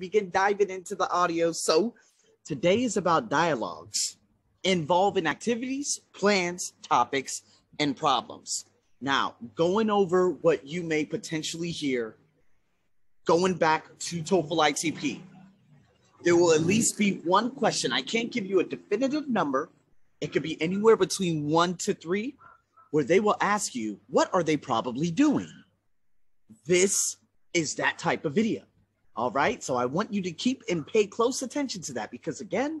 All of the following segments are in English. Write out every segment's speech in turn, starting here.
begin diving into the audio. So today is about dialogues involving activities, plans, topics, and problems. Now, going over what you may potentially hear, going back to TOEFL ITP, there will at least be one question. I can't give you a definitive number. It could be anywhere between one to three, where they will ask you, What are they probably doing? This is that type of video. All right. So I want you to keep and pay close attention to that because, again,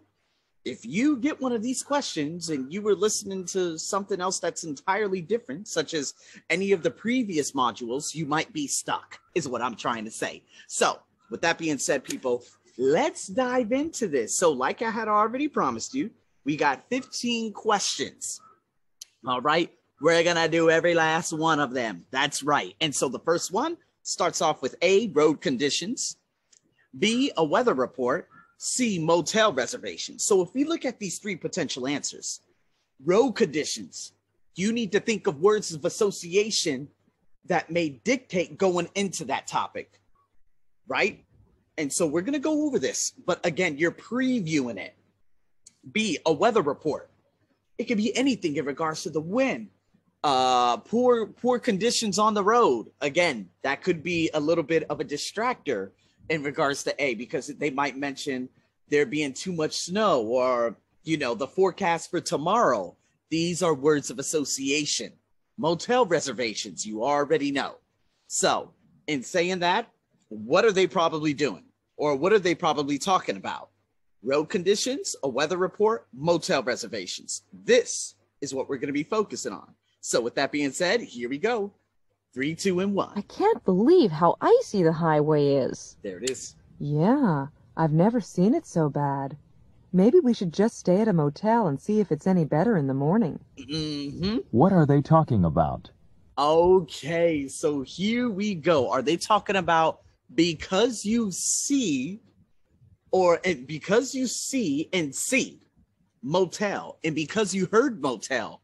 if you get one of these questions and you were listening to something else that's entirely different, such as any of the previous modules, you might be stuck, is what I'm trying to say. So, with that being said, people, let's dive into this. So, like I had already promised you, we got 15 questions. All right. We're going to do every last one of them. That's right. And so the first one starts off with A, road conditions, B, a weather report, C, motel reservations. So if we look at these three potential answers, road conditions, you need to think of words of association that may dictate going into that topic, right? And so we're going to go over this, but again, you're previewing it. B, a weather report. It could be anything in regards to the wind, uh, poor poor conditions on the road. Again, that could be a little bit of a distractor in regards to A because they might mention there being too much snow or, you know, the forecast for tomorrow. These are words of association. Motel reservations, you already know. So, in saying that, what are they probably doing? Or what are they probably talking about? Road conditions, a weather report, motel reservations. This is what we're going to be focusing on. So, with that being said, here we go. Three, two, and one. I can't believe how icy the highway is. There it is. Yeah, I've never seen it so bad. Maybe we should just stay at a motel and see if it's any better in the morning. Mm-hmm. What are they talking about? Okay, so here we go. Are they talking about because you see, or and because you see and see motel, and because you heard motel,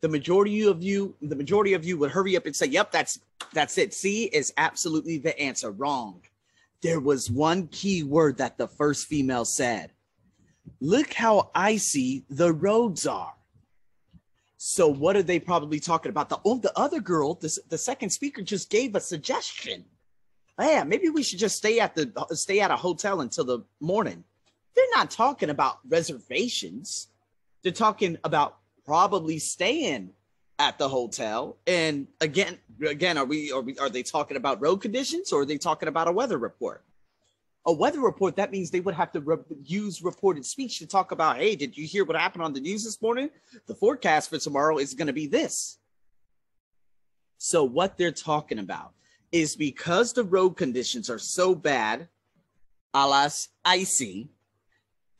the majority of you, the majority of you would hurry up and say, "Yep, that's that's it." C is absolutely the answer. Wrong. There was one key word that the first female said. Look how icy the roads are. So what are they probably talking about? The oh, the other girl, the, the second speaker, just gave a suggestion. Yeah, maybe we should just stay at the stay at a hotel until the morning. They're not talking about reservations. They're talking about probably staying at the hotel. And again, again, are we are we are they talking about road conditions or are they talking about a weather report? A weather report that means they would have to re- use reported speech to talk about, hey, did you hear what happened on the news this morning? The forecast for tomorrow is going to be this. So what they're talking about is because the road conditions are so bad, alas icy,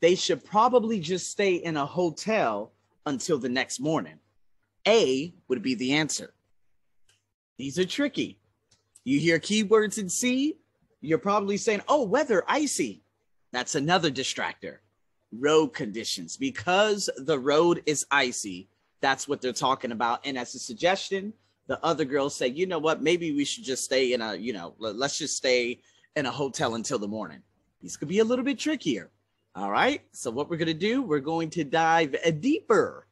they should probably just stay in a hotel until the next morning. A would be the answer. These are tricky. You hear keywords in C, you're probably saying, oh, weather, icy. That's another distractor. Road conditions. Because the road is icy, that's what they're talking about. And as a suggestion, the other girls say, you know what, maybe we should just stay in a, you know, let's just stay in a hotel until the morning. These could be a little bit trickier. All right. So what we're going to do, we're going to dive deeper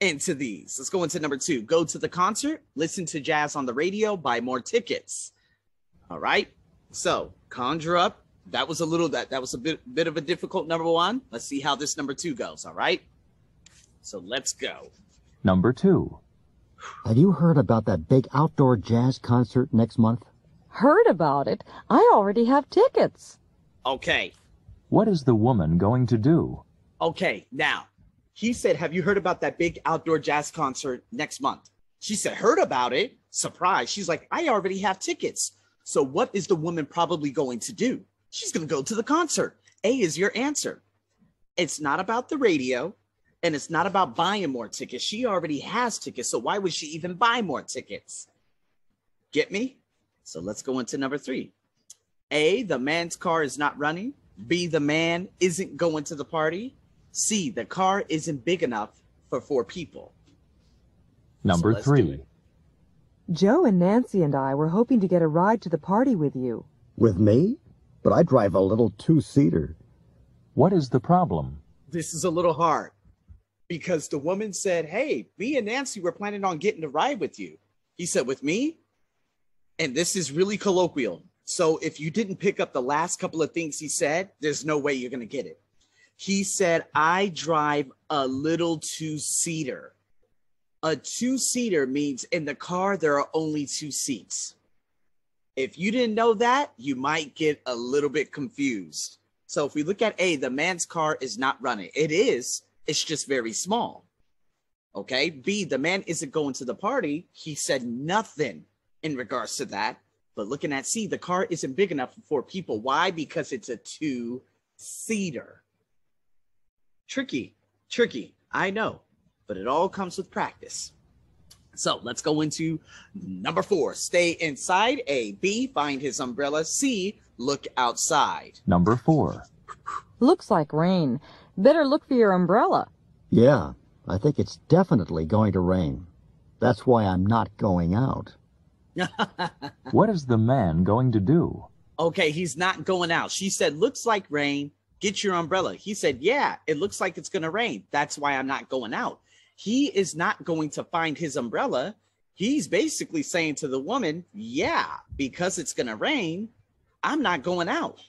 into these. Let's go into number two. Go to the concert, listen to jazz on the radio, buy more tickets. All right. So conjure up. That was a little that that was a bit bit of a difficult number one. Let's see how this number two goes. All right. So let's go. Number two. Have you heard about that big outdoor jazz concert next month? Heard about it? I already have tickets. Okay. What is the woman going to do? Okay. Now, he said, Have you heard about that big outdoor jazz concert next month? She said, Heard about it. Surprise. She's like, I already have tickets. So, what is the woman probably going to do? She's going to go to the concert. A is your answer. It's not about the radio and it's not about buying more tickets. She already has tickets. So, why would she even buy more tickets? Get me? So, let's go into number three. A, the man's car is not running. B, the man isn't going to the party. C, the car isn't big enough for four people. Number let's three. Joe and Nancy and I were hoping to get a ride to the party with you. With me? but I drive a little two-seater. What is the problem? This is a little hard because the woman said, Hey, me and Nancy were planning on getting a ride with you. He said, With me? And this is really colloquial. So if you didn't pick up the last couple of things he said, there's no way you're going to get it. He said, I drive a little two seater. A two seater means in the car, there are only two seats. If you didn't know that, you might get a little bit confused. So if we look at A, the man's car is not running. It is, it's just very small. Okay. B, the man isn't going to the party. He said nothing in regards to that. But looking at C, the car isn't big enough for four people. Why? Because it's a two seater. Tricky, tricky. I know, but it all comes with practice. So let's go into number four. Stay inside. A. B. Find his umbrella. C. Look outside. Number 4. Looks like rain. Better look for your umbrella. Yeah, I think it's definitely going to rain. That's why I'm not going out. What is the man going to do? okay, he's not going out. She said, Looks like rain. Get your umbrella. He said, Yeah, it looks like it's going to rain. That's why I'm not going out. He is not going to find his umbrella. He's basically saying to the woman, Yeah, because it's going to rain, I'm not going out.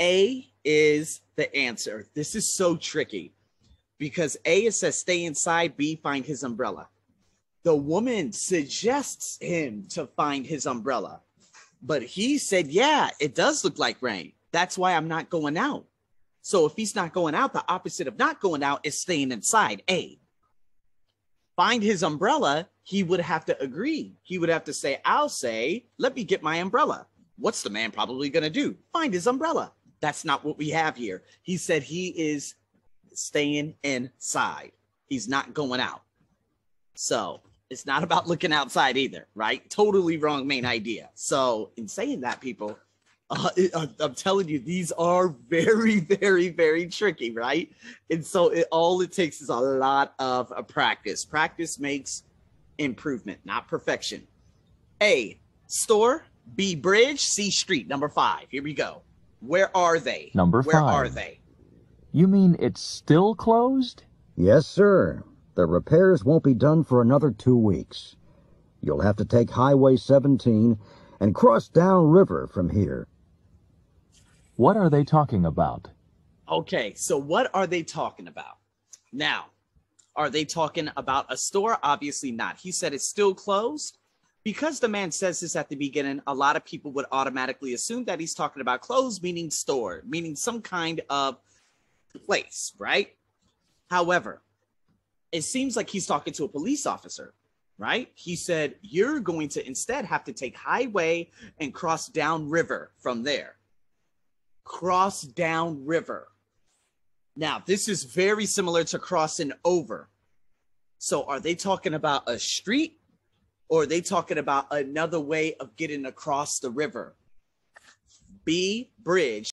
A is the answer. This is so tricky because A, it says stay inside, B, find his umbrella. The woman suggests him to find his umbrella, but he said, Yeah, it does look like rain. That's why I'm not going out. So if he's not going out, the opposite of not going out is staying inside. A. Find his umbrella, he would have to agree. He would have to say, I'll say, let me get my umbrella. What's the man probably going to do? Find his umbrella. That's not what we have here. He said he is staying inside. He's not going out. So it's not about looking outside either, right? Totally wrong main idea. So in saying that, people, uh, uh, I'm telling you, these are very, very, very tricky, right? And so it, all it takes is a lot of uh, practice. Practice makes improvement, not perfection. A, store. B, bridge. C, street. Number five. Here we go. Where are they? Number Where five. are they? You mean it's still closed? Yes, sir. The repairs won't be done for another two weeks. You'll have to take Highway 17 and cross downriver from here. What are they talking about? Okay, so what are they talking about? Now, are they talking about a store? Obviously not. He said it's still closed. Because the man says this at the beginning, a lot of people would automatically assume that he's talking about closed, meaning store, meaning some kind of place, right? However, it seems like he's talking to a police officer, right? He said, You're going to instead have to take highway and cross down river from there. Cross down river. Now, this is very similar to crossing over. So, are they talking about a street or are they talking about another way of getting across the river? B, bridge.